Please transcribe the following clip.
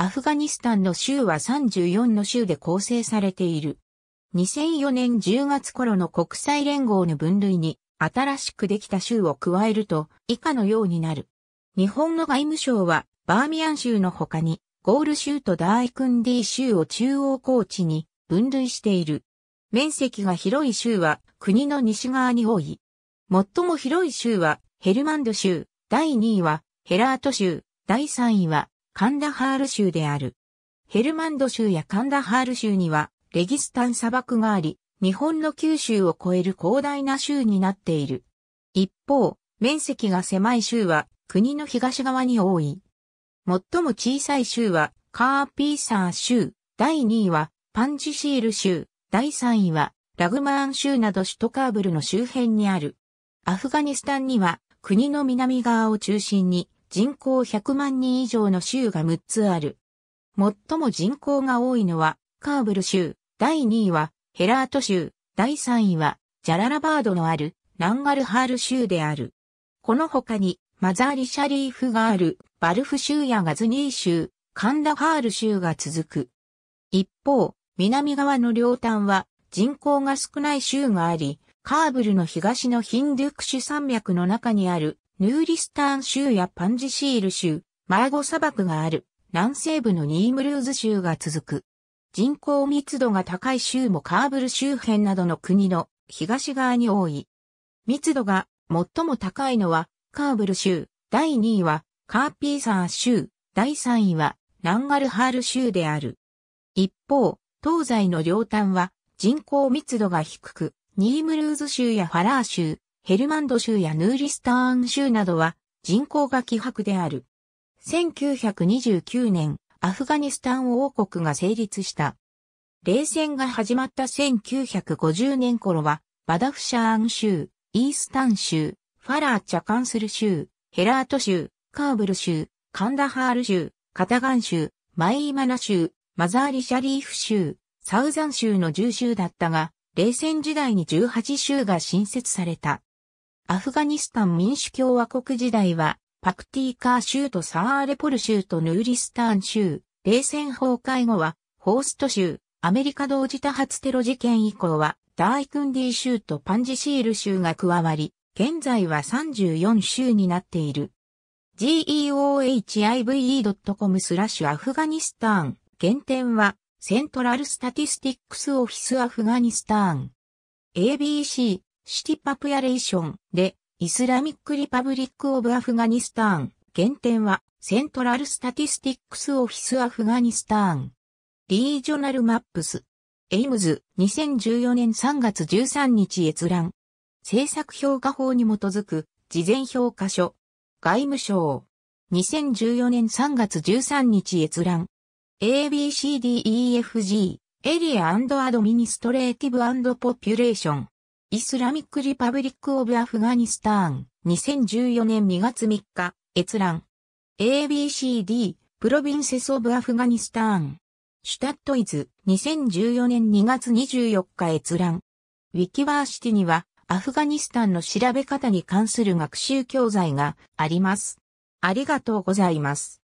アフガニスタンの州は34の州で構成されている。2004年10月頃の国際連合の分類に新しくできた州を加えると以下のようになる。日本の外務省はバーミヤン州の他にゴール州とダーイクンディ州を中央高地に分類している。面積が広い州は国の西側に多い。最も広い州はヘルマンド州、第2位はヘラート州、第3位はカンダハール州である。ヘルマンド州やカンダハール州にはレギスタン砂漠があり、日本の九州を超える広大な州になっている。一方、面積が狭い州は国の東側に多い。最も小さい州はカーピーサー州、第2位はパンジシール州、第3位はラグマーン州など首都カーブルの周辺にある。アフガニスタンには国の南側を中心に人口100万人以上の州が6つある。最も人口が多いのはカーブル州、第2位はヘラート州、第3位はジャララバードのあるナンガルハール州である。この他にマザーリシャリーフがあるバルフ州やガズニー州、カンダハール州が続く。一方、南側の両端は人口が少ない州があり、カーブルの東のヒンドゥクシュ山脈の中にあるヌーリスターン州やパンジシール州、マーゴ砂漠がある南西部のニームルーズ州が続く。人口密度が高い州もカーブル周辺などの国の東側に多い。密度が最も高いのはカーブル州、第2位はカーピーサー州、第3位はナンガルハール州である。一方、東西の両端は人口密度が低く、ニームルーズ州やファラー州、ヘルマンド州やヌーリスターン州などは人口が希薄である。1929年、アフガニスタン王国が成立した。冷戦が始まった1950年頃は、バダフシャーン州、イースタン州、ファラーチャカンスル州、ヘラート州、カーブル州、カンダハール州、カタガン州、マイーマナ州、マザーリシャリーフ州、サウザン州の10州だったが、冷戦時代に18州が新設された。アフガニスタン民主共和国時代は、パクティーカー州とサーレポル州とヌーリスターン州、冷戦崩壊後は、ホースト州、アメリカ同時多発テロ事件以降は、ダーイクンディ州とパンジシール州が加わり、現在は34州になっている。geohive.com スラッシュアフガニスタン。原典は、 Central Statistics Office Afghanistan。ABC、 City Population で、 Islamic Republic of Afghanistan。原典は、 Central Statistics Office Afghanistan。 Regional Maps。 AIMS、2014年3月13日閲覧。政策評価法に基づく、事前評価書。外務省。2014年3月13日閲覧。ABCDEFG、Area Administrative Population。 Islamic Republic of Afghanistan、2014年2月3日、閲覧。ABCD、 Provinces of Afghanistan。 Statoids、2014年2月24日閲覧。ウィキバーシティには、アフガニスタンの調べ方に関する学習教材があります。ありがとうございます。